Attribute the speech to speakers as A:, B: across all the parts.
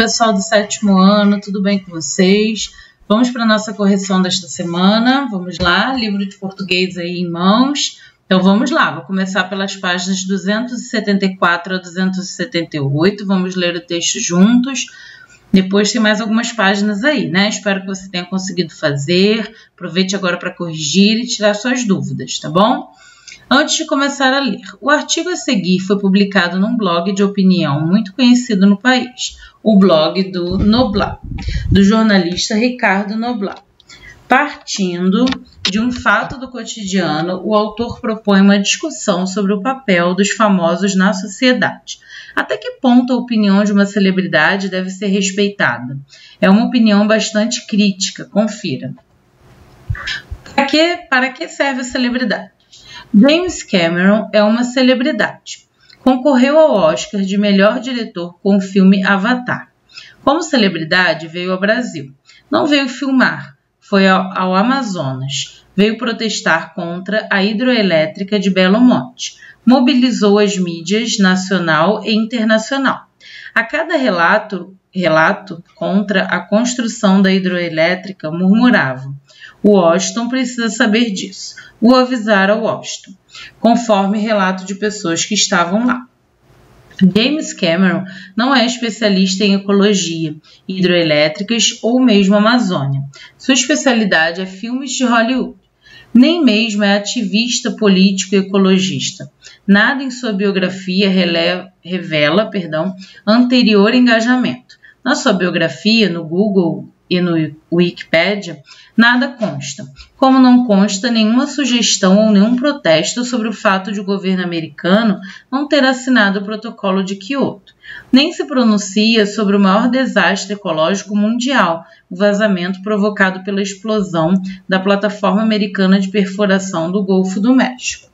A: Pessoal do sétimo ano, tudo bem com vocês? Vamos para a nossa correção desta semana. Vamos lá, livro de português aí em mãos. Então vamos lá, vou começar pelas páginas 274 a 278. Vamos ler o texto juntos. Depois tem mais algumas páginas aí, né? Espero que você tenha conseguido fazer. Aproveite agora para corrigir e tirar suas dúvidas, tá bom? Antes de começar a ler, o artigo a seguir foi publicado num blog de opinião muito conhecido no país, o blog do Noblar, do jornalista Ricardo Noblar. Partindo de um fato do cotidiano, o autor propõe uma discussão sobre o papel dos famosos na sociedade. Até que ponto a opinião de uma celebridade deve ser respeitada? É uma opinião bastante crítica, confira. Para que, para que serve a celebridade? James Cameron é uma celebridade. Concorreu ao Oscar de melhor diretor com o filme Avatar. Como celebridade, veio ao Brasil. Não veio filmar, foi ao, ao Amazonas. Veio protestar contra a hidroelétrica de Belo Monte. Mobilizou as mídias nacional e internacional. A cada relato, relato contra a construção da hidroelétrica, murmuravam: o Washington precisa saber disso. Vou avisar ao Washington, conforme relato de pessoas que estavam lá. James Cameron não é especialista em ecologia, hidroelétricas ou mesmo Amazônia. Sua especialidade é filmes de Hollywood. Nem mesmo é ativista político e ecologista. Nada em sua biografia releva, revela perdão, anterior engajamento. Na sua biografia, no Google e no Wikipedia, nada consta, como não consta nenhuma sugestão ou nenhum protesto sobre o fato de o governo americano não ter assinado o protocolo de Kyoto, nem se pronuncia sobre o maior desastre ecológico mundial, o vazamento provocado pela explosão da plataforma americana de perfuração do Golfo do México.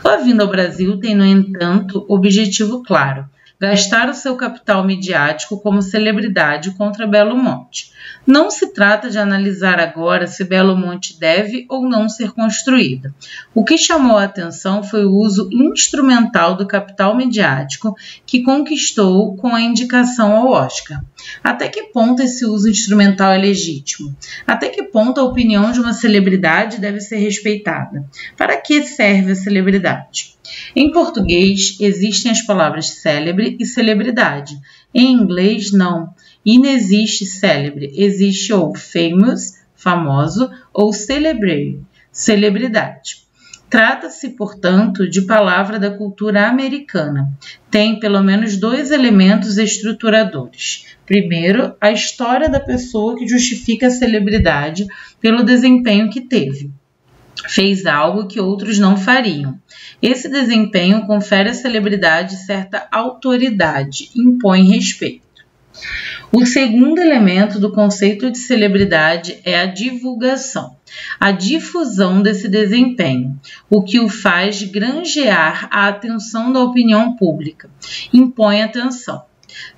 A: Sua vinda ao Brasil tem, no entanto, objetivo claro: gastar o seu capital midiático como celebridade contra Belo Monte. Não se trata de analisar agora se Belo Monte deve ou não ser construída. O que chamou a atenção foi o uso instrumental do capital midiático que conquistou com a indicação ao Oscar. Até que ponto esse uso instrumental é legítimo? Até que ponto a opinião de uma celebridade deve ser respeitada? Para que serve a celebridade? Em português, existem as palavras célebre e celebridade. Em inglês, não. E não existe célebre, existe ou famous, famoso, ou celebrate, celebridade. Trata-se, portanto, de palavra da cultura americana. Tem pelo menos dois elementos estruturadores. Primeiro, a história da pessoa que justifica a celebridade pelo desempenho que teve fez algo que outros não fariam. Esse desempenho confere à celebridade certa autoridade, impõe respeito. O segundo elemento do conceito de celebridade é a divulgação, a difusão desse desempenho, o que o faz granjear a atenção da opinião pública, impõe atenção.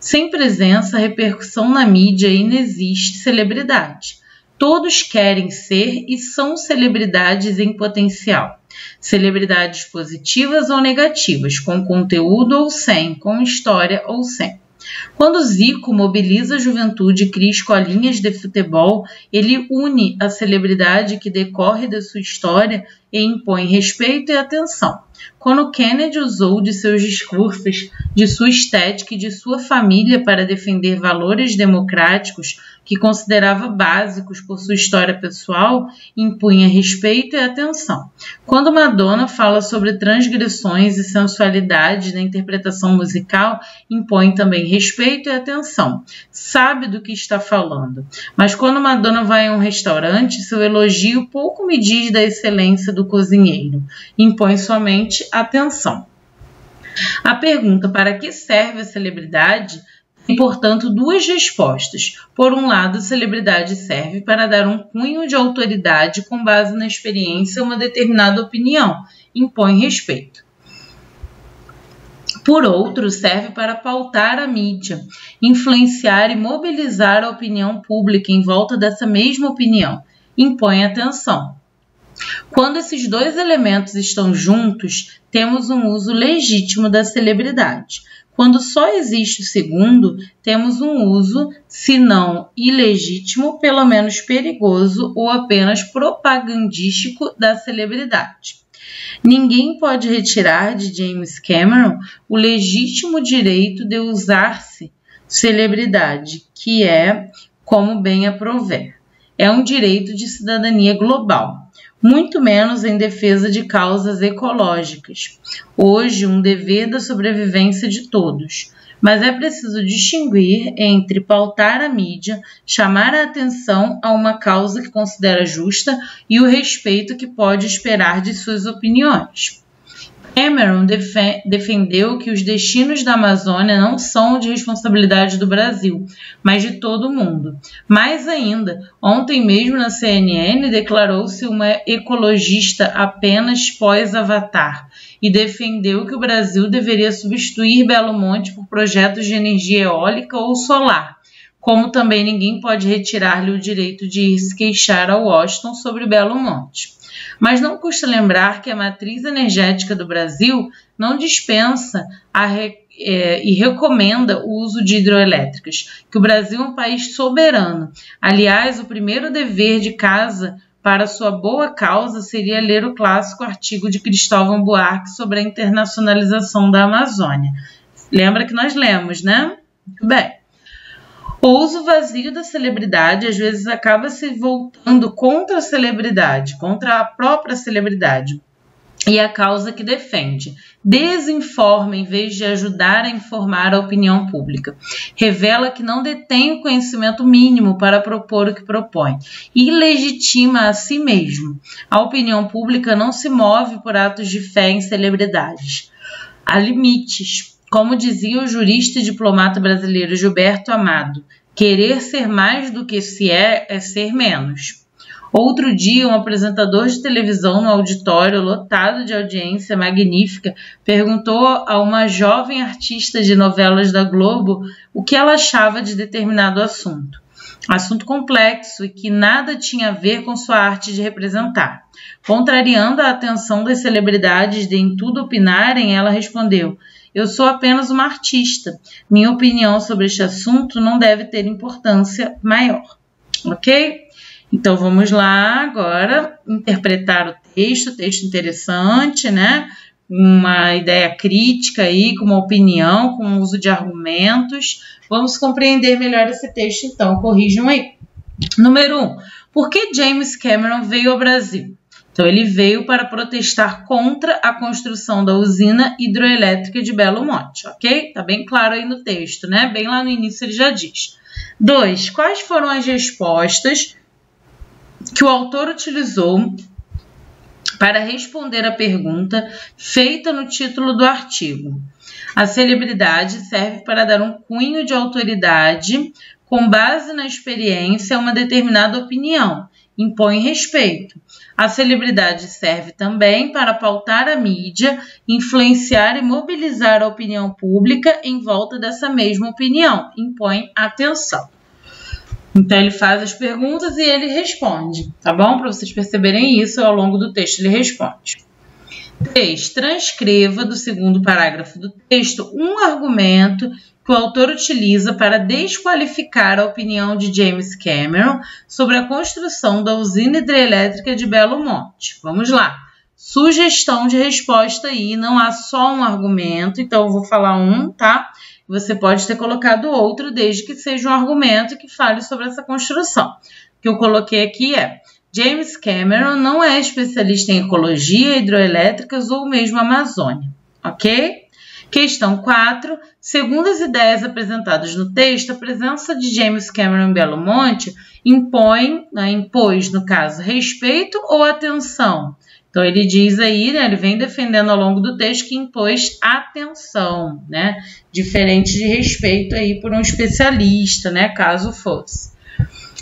A: Sem presença, repercussão na mídia, inexiste celebridade. Todos querem ser e são celebridades em potencial. Celebridades positivas ou negativas, com conteúdo ou sem, com história ou sem. Quando Zico mobiliza a juventude e cria escolinhas de futebol, ele une a celebridade que decorre da sua história e impõe respeito e atenção. Quando Kennedy usou de seus discursos, de sua estética e de sua família para defender valores democráticos que considerava básicos por sua história pessoal, impunha respeito e atenção. Quando Madonna fala sobre transgressões e sensualidade na interpretação musical, impõe também respeito e atenção. Sabe do que está falando. Mas quando Madonna vai a um restaurante, seu elogio pouco me diz da excelência do cozinheiro. Impõe somente atenção. A pergunta para que serve a celebridade tem, portanto, duas respostas. Por um lado, a celebridade serve para dar um cunho de autoridade com base na experiência uma determinada opinião, impõe respeito. Por outro, serve para pautar a mídia, influenciar e mobilizar a opinião pública em volta dessa mesma opinião, impõe atenção. Quando esses dois elementos estão juntos, temos um uso legítimo da celebridade. Quando só existe o segundo, temos um uso, se não ilegítimo, pelo menos perigoso ou apenas propagandístico da celebridade. Ninguém pode retirar de James Cameron o legítimo direito de usar-se celebridade, que é como bem aprover. É um direito de cidadania global, muito menos em defesa de causas ecológicas. Hoje, um dever da sobrevivência de todos. Mas é preciso distinguir entre pautar a mídia, chamar a atenção a uma causa que considera justa e o respeito que pode esperar de suas opiniões. Cameron defendeu que os destinos da Amazônia não são de responsabilidade do Brasil, mas de todo o mundo. Mais ainda, ontem mesmo na CNN declarou-se uma ecologista apenas pós-Avatar e defendeu que o Brasil deveria substituir Belo Monte por projetos de energia eólica ou solar. Como também ninguém pode retirar-lhe o direito de ir se queixar a Washington sobre Belo Monte. Mas não custa lembrar que a matriz energética do Brasil não dispensa re, é, e recomenda o uso de hidroelétricas, que o Brasil é um país soberano. Aliás, o primeiro dever de casa para sua boa causa seria ler o clássico artigo de Cristóvão Buarque sobre a internacionalização da Amazônia. Lembra que nós lemos, né? Bem. O uso vazio da celebridade às vezes acaba se voltando contra a celebridade, contra a própria celebridade e a causa que defende. Desinforma em vez de ajudar a informar a opinião pública. Revela que não detém o conhecimento mínimo para propor o que propõe. E legitima a si mesmo. A opinião pública não se move por atos de fé em celebridades. Há limites como dizia o jurista e diplomata brasileiro Gilberto Amado, querer ser mais do que se é é ser menos. Outro dia, um apresentador de televisão no auditório lotado de audiência magnífica perguntou a uma jovem artista de novelas da Globo o que ela achava de determinado assunto. Assunto complexo e que nada tinha a ver com sua arte de representar. Contrariando a atenção das celebridades de em tudo opinarem, ela respondeu: eu sou apenas uma artista. Minha opinião sobre este assunto não deve ter importância maior. Ok? Então vamos lá agora interpretar o texto, texto interessante, né? Uma ideia crítica aí, com uma opinião, com o uso de argumentos. Vamos compreender melhor esse texto, então, corrijam aí. Número 1. Um, por que James Cameron veio ao Brasil? Então, ele veio para protestar contra a construção da usina hidroelétrica de Belo Monte, ok? Tá bem claro aí no texto, né? Bem lá no início ele já diz. Dois, quais foram as respostas que o autor utilizou para responder à pergunta feita no título do artigo? A celebridade serve para dar um cunho de autoridade com base na experiência a uma determinada opinião, impõe respeito. A celebridade serve também para pautar a mídia, influenciar e mobilizar a opinião pública em volta dessa mesma opinião, impõe atenção. Então ele faz as perguntas e ele responde, tá bom? Para vocês perceberem isso ao longo do texto, ele responde. 3. Transcreva do segundo parágrafo do texto um argumento que o autor utiliza para desqualificar a opinião de James Cameron sobre a construção da usina hidrelétrica de Belo Monte. Vamos lá. Sugestão de resposta aí, não há só um argumento, então eu vou falar um, tá? Você pode ter colocado outro, desde que seja um argumento que fale sobre essa construção. O que eu coloquei aqui é: James Cameron não é especialista em ecologia, hidroelétricas ou mesmo Amazônia, ok? Questão 4. Segundo as ideias apresentadas no texto, a presença de James Cameron em Belo Monte impõe, né, impôs, no caso, respeito ou atenção? Então, ele diz aí, né, ele vem defendendo ao longo do texto que impôs atenção, né? Diferente de respeito aí por um especialista, né? Caso fosse.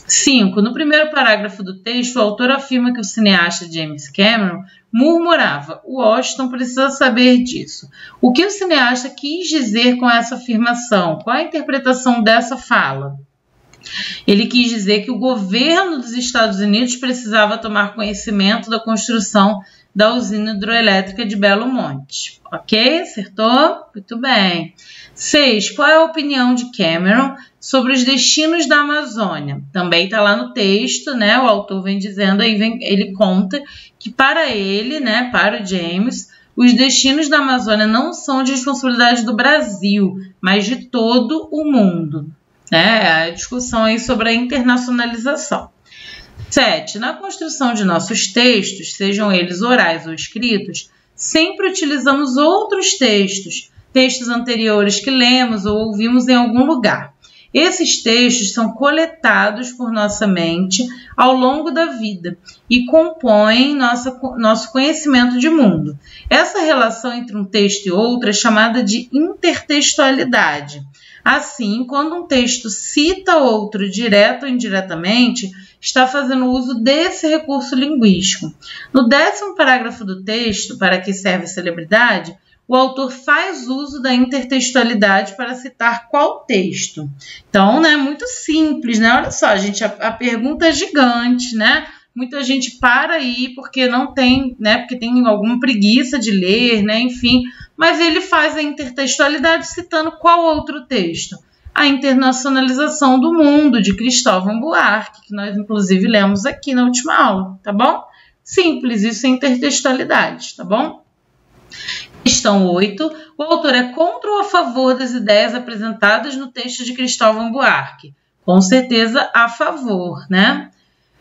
A: 5. No primeiro parágrafo do texto, o autor afirma que o cineasta James Cameron murmurava: Washington precisa saber disso. O que o cineasta quis dizer com essa afirmação? Qual a interpretação dessa fala? Ele quis dizer que o governo dos Estados Unidos precisava tomar conhecimento da construção da usina hidroelétrica de Belo Monte. Ok? Acertou? Muito bem. 6. Qual é a opinião de Cameron sobre os destinos da Amazônia? Também está lá no texto, né? O autor vem dizendo aí, vem, ele conta que para ele, né, para o James, os destinos da Amazônia não são de responsabilidade do Brasil, mas de todo o mundo. É a discussão aí sobre a internacionalização. 7. Na construção de nossos textos, sejam eles orais ou escritos, sempre utilizamos outros textos, textos anteriores que lemos ou ouvimos em algum lugar. Esses textos são coletados por nossa mente ao longo da vida e compõem nossa, nosso conhecimento de mundo. Essa relação entre um texto e outro é chamada de intertextualidade. Assim, quando um texto cita outro direto ou indiretamente, está fazendo uso desse recurso linguístico. No décimo parágrafo do texto, para que serve celebridade, o autor faz uso da intertextualidade para citar qual texto. Então, né, muito simples, né? Olha só, gente, a, a pergunta é gigante, né? Muita gente para aí porque não tem, né? Porque tem alguma preguiça de ler, né? Enfim, mas ele faz a intertextualidade citando qual outro texto? A Internacionalização do Mundo, de Cristóvão Buarque, que nós inclusive lemos aqui na última aula, tá bom? Simples, isso é intertextualidade, tá bom? Questão 8. O autor é contra ou a favor das ideias apresentadas no texto de Cristóvão Buarque? Com certeza a favor, né?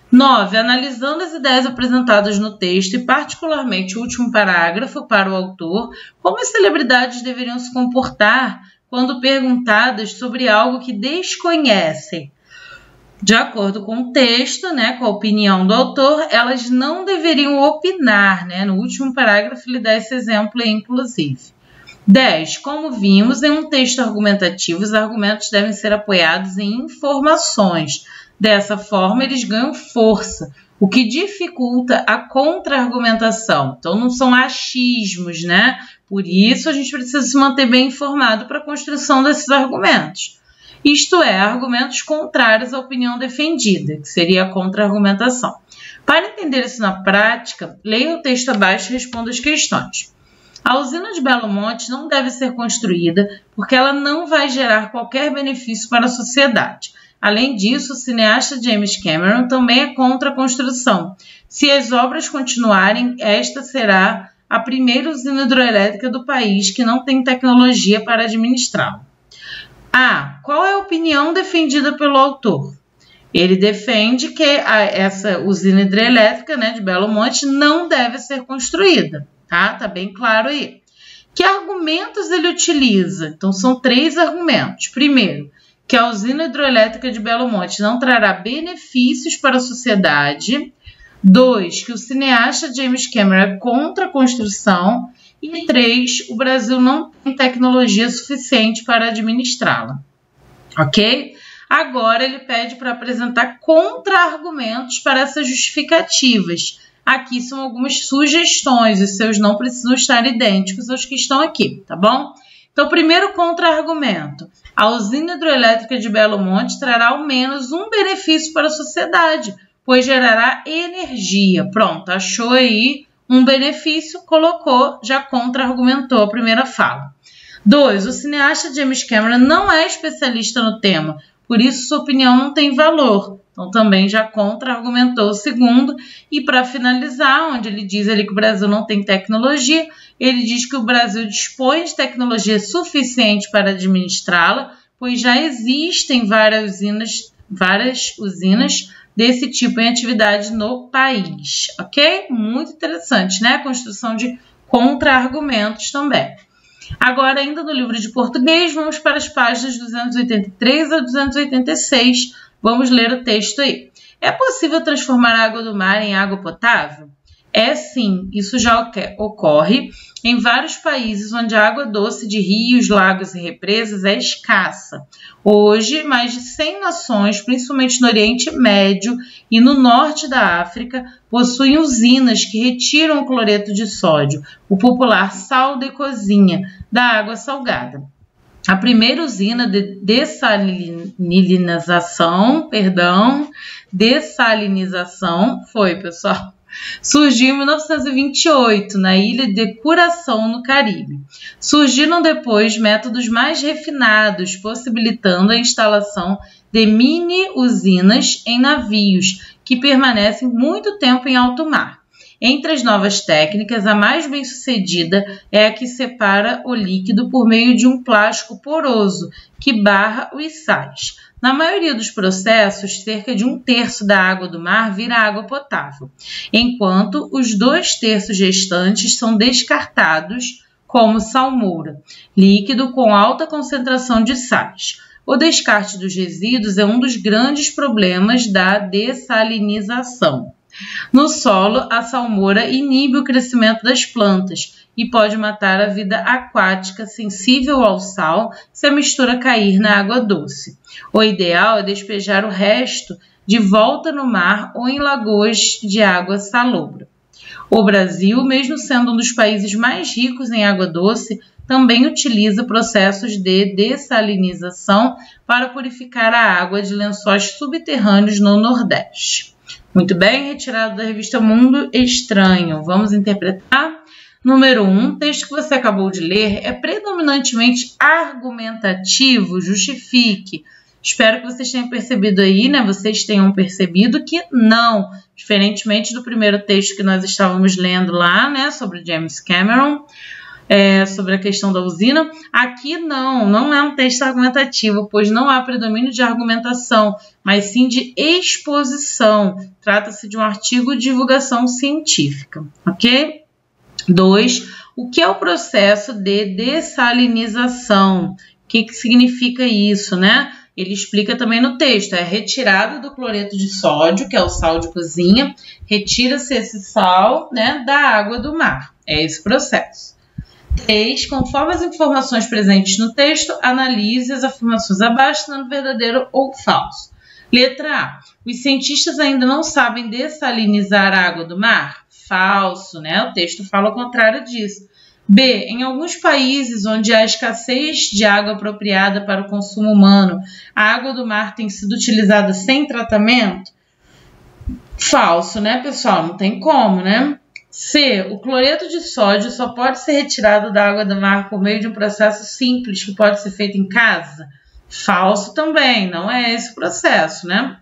A: 9. Analisando as ideias apresentadas no texto e, particularmente, o último parágrafo para o autor, como as celebridades deveriam se comportar quando perguntadas sobre algo que desconhecem. De acordo com o texto, né, com a opinião do autor, elas não deveriam opinar. Né? No último parágrafo, ele dá esse exemplo aí, inclusive. 10. Como vimos, em um texto argumentativo, os argumentos devem ser apoiados em informações Dessa forma, eles ganham força, o que dificulta a contra-argumentação. Então, não são achismos, né? Por isso, a gente precisa se manter bem informado para a construção desses argumentos. Isto é, argumentos contrários à opinião defendida, que seria a contra-argumentação. Para entender isso na prática, leia o texto abaixo e responda as questões. A usina de Belo Monte não deve ser construída porque ela não vai gerar qualquer benefício para a sociedade. Além disso, o cineasta James Cameron também é contra a construção. Se as obras continuarem, esta será a primeira usina hidroelétrica do país que não tem tecnologia para administrá-la. A. Qual é a opinião defendida pelo autor? Ele defende que a, essa usina hidrelétrica né, de Belo Monte não deve ser construída, tá? Tá bem claro aí. Que argumentos ele utiliza? Então, são três argumentos. Primeiro, que a usina hidroelétrica de Belo Monte não trará benefícios para a sociedade. Dois, que o cineasta James Cameron é contra a construção. E três, o Brasil não tem tecnologia suficiente para administrá-la. Ok? Agora ele pede para apresentar contra-argumentos para essas justificativas. Aqui são algumas sugestões, os seus não precisam estar idênticos aos que estão aqui, tá bom? Então, primeiro contra-argumento. A usina hidroelétrica de Belo Monte trará ao menos um benefício para a sociedade, pois gerará energia. Pronto, achou aí um benefício, colocou, já contra-argumentou a primeira fala. 2. O cineasta James Cameron não é especialista no tema, por isso sua opinião não tem valor. Então também já contra-argumentou o segundo. E para finalizar, onde ele diz ali que o Brasil não tem tecnologia, ele diz que o Brasil dispõe de tecnologia suficiente para administrá-la, pois já existem várias usinas, várias usinas desse tipo em atividade no país, ok? Muito interessante, né? A construção de contra-argumentos também. Agora, ainda no livro de português, vamos para as páginas 283 a 286 Vamos ler o texto aí. É possível transformar a água do mar em água potável? É sim, isso já ocorre em vários países onde a água doce de rios, lagos e represas é escassa. Hoje, mais de 100 nações, principalmente no Oriente Médio e no norte da África, possuem usinas que retiram o cloreto de sódio, o popular sal de cozinha, da água salgada. A primeira usina de dessalinização, perdão, dessalinização foi, pessoal, surgiu em 1928 na ilha de Curaçao, no Caribe. Surgiram depois métodos mais refinados, possibilitando a instalação de mini usinas em navios que permanecem muito tempo em alto mar. Entre as novas técnicas, a mais bem sucedida é a que separa o líquido por meio de um plástico poroso que barra os sais. Na maioria dos processos, cerca de um terço da água do mar vira água potável, enquanto os dois terços restantes são descartados como salmoura, líquido com alta concentração de sais. O descarte dos resíduos é um dos grandes problemas da dessalinização. No solo, a salmoura inibe o crescimento das plantas e pode matar a vida aquática sensível ao sal se a mistura cair na água doce. O ideal é despejar o resto de volta no mar ou em lagoas de água salobra. O Brasil, mesmo sendo um dos países mais ricos em água doce, também utiliza processos de dessalinização para purificar a água de lençóis subterrâneos no Nordeste. Muito bem, retirado da revista Mundo Estranho. Vamos interpretar? Número 1, um, o texto que você acabou de ler é predominantemente argumentativo, justifique. Espero que vocês tenham percebido aí, né? Vocês tenham percebido que não, diferentemente do primeiro texto que nós estávamos lendo lá, né, sobre James Cameron, é, sobre a questão da usina. Aqui não, não é um texto argumentativo, pois não há predomínio de argumentação, mas sim de exposição. Trata-se de um artigo de divulgação científica, ok? 2. O que é o processo de dessalinização? O que, que significa isso, né? Ele explica também no texto, é retirada do cloreto de sódio, que é o sal de cozinha, retira-se esse sal né, da água do mar. É esse processo. 3. Conforme as informações presentes no texto, analise as afirmações abaixo, sendo verdadeiro ou falso. Letra A. Os cientistas ainda não sabem dessalinizar a água do mar? Falso, né? O texto fala o contrário disso. B. Em alguns países onde há escassez de água apropriada para o consumo humano, a água do mar tem sido utilizada sem tratamento? Falso, né, pessoal? Não tem como, né? C. O cloreto de sódio só pode ser retirado da água do mar por meio de um processo simples que pode ser feito em casa? Falso também, não é esse o processo, né?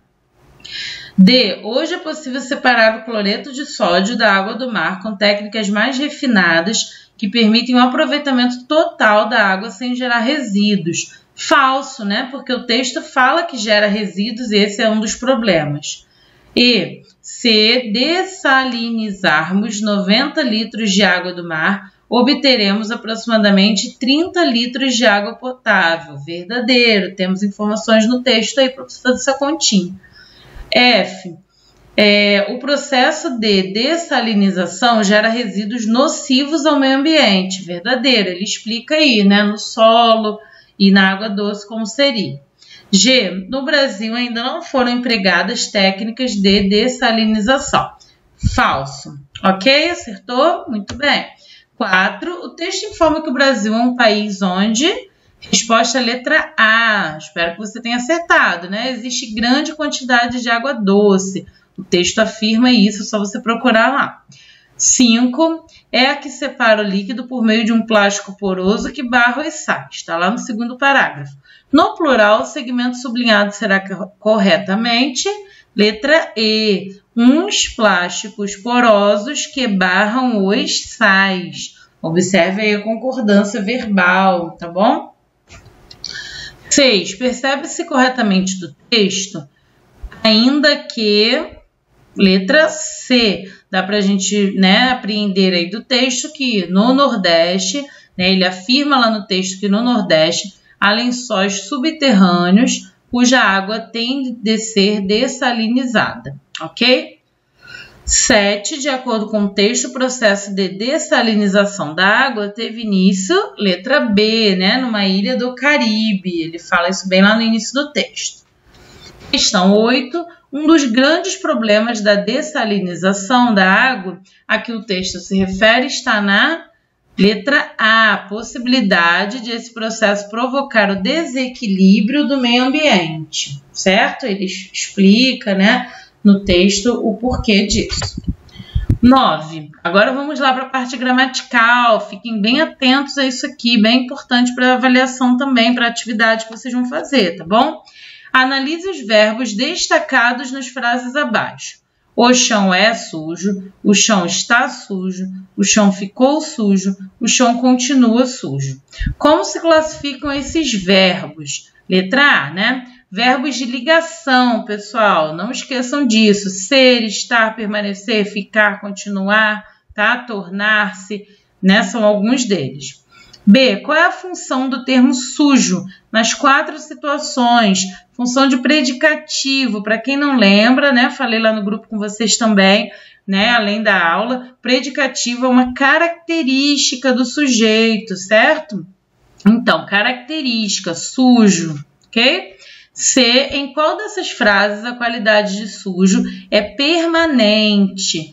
A: D. Hoje é possível separar o cloreto de sódio da água do mar com técnicas mais refinadas que permitem o aproveitamento total da água sem gerar resíduos. Falso, né? Porque o texto fala que gera resíduos e esse é um dos problemas. E se dessalinizarmos 90 litros de água do mar, obteremos aproximadamente 30 litros de água potável. Verdadeiro, temos informações no texto aí para fazer essa continha. F. É, o processo de dessalinização gera resíduos nocivos ao meio ambiente. Verdadeiro, ele explica aí, né, no solo e na água doce como seria. G. No Brasil ainda não foram empregadas técnicas de dessalinização. Falso. Ok? Acertou? Muito bem. 4. O texto informa que o Brasil é um país onde. Resposta letra A. Espero que você tenha acertado, né? Existe grande quantidade de água doce. O texto afirma isso, é só você procurar lá. 5 é a que separa o líquido por meio de um plástico poroso que barra os sais. Está lá no segundo parágrafo. No plural, o segmento sublinhado será corretamente letra E. Uns plásticos porosos que barram os sais. Observe aí a concordância verbal, tá bom? 6. Percebe-se corretamente do texto, ainda que letra C. Dá para a gente né, apreender aí do texto que no Nordeste, né, ele afirma lá no texto que no Nordeste a lençóis subterrâneos cuja água tem de ser dessalinizada, ok? 7. De acordo com o texto, o processo de dessalinização da água teve início, letra B, né, numa ilha do Caribe. Ele fala isso bem lá no início do texto. Questão 8. Um dos grandes problemas da dessalinização da água a que o texto se refere está na Letra A, possibilidade de esse processo provocar o desequilíbrio do meio ambiente, certo? Ele explica, né, no texto o porquê disso. 9. Agora vamos lá para a parte gramatical. Fiquem bem atentos a isso aqui, bem importante para avaliação também, para a atividade que vocês vão fazer, tá bom? Analise os verbos destacados nas frases abaixo. O chão é sujo, o chão está sujo, o chão ficou sujo, o chão continua sujo. Como se classificam esses verbos? Letra A, né? Verbos de ligação, pessoal, não esqueçam disso. Ser, estar, permanecer, ficar, continuar, tá? Tornar-se, né? São alguns deles. B. Qual é a função do termo sujo nas quatro situações? Função de predicativo. Para quem não lembra, né? Falei lá no grupo com vocês também, né? Além da aula, predicativo é uma característica do sujeito, certo? Então, característica, sujo, ok? C. Em qual dessas frases a qualidade de sujo é permanente?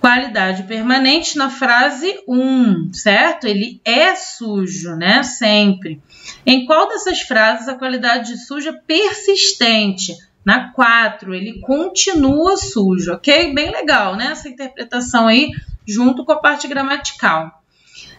A: qualidade permanente na frase 1, certo? Ele é sujo, né? Sempre. Em qual dessas frases a qualidade de sujo é persistente? Na 4, ele continua sujo, ok? Bem legal, né? Essa interpretação aí, junto com a parte gramatical.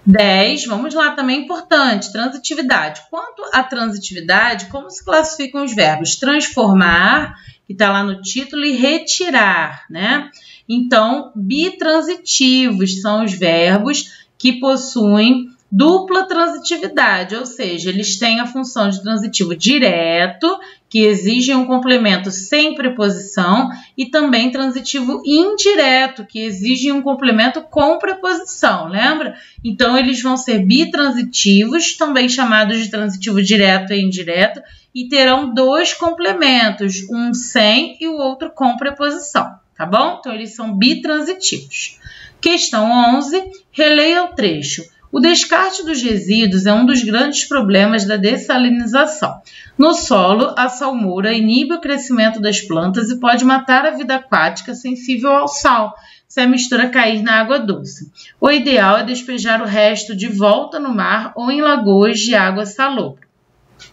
A: 10, vamos lá, também importante, transitividade. Quanto à transitividade, como se classificam os verbos? Transformar, que está lá no título, e retirar, né? Então, bitransitivos são os verbos que possuem dupla transitividade, ou seja, eles têm a função de transitivo direto, que exige um complemento sem preposição, e também transitivo indireto, que exige um complemento com preposição, lembra? Então, eles vão ser bitransitivos, também chamados de transitivo direto e indireto, e terão dois complementos, um sem e o outro com preposição tá bom? Então, eles são bitransitivos. Questão 11, releia o trecho. O descarte dos resíduos é um dos grandes problemas da dessalinização. No solo, a salmoura inibe o crescimento das plantas e pode matar a vida aquática sensível ao sal, se a mistura cair na água doce. O ideal é despejar o resto de volta no mar ou em lagoas de água salobra.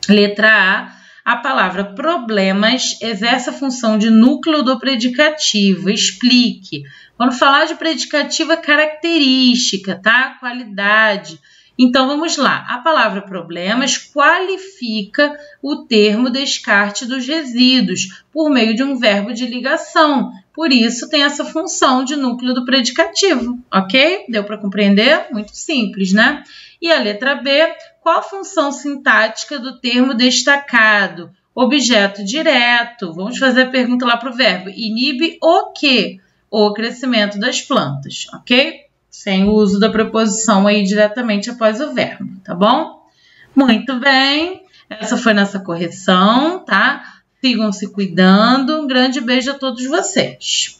A: Letra A a palavra problemas exerce a função de núcleo do predicativo. Explique. Quando falar de predicativo é característica, tá? Qualidade. Então vamos lá. A palavra problemas qualifica o termo descarte dos resíduos por meio de um verbo de ligação. Por isso tem essa função de núcleo do predicativo, ok? Deu para compreender? Muito simples, né? E a letra B, qual a função sintática do termo destacado? Objeto direto. Vamos fazer a pergunta lá para o verbo. Inibe o quê? O crescimento das plantas, ok? Sem o uso da preposição aí diretamente após o verbo, tá bom? Muito bem. Essa foi nossa correção, tá? Sigam se cuidando. Um grande beijo a todos vocês.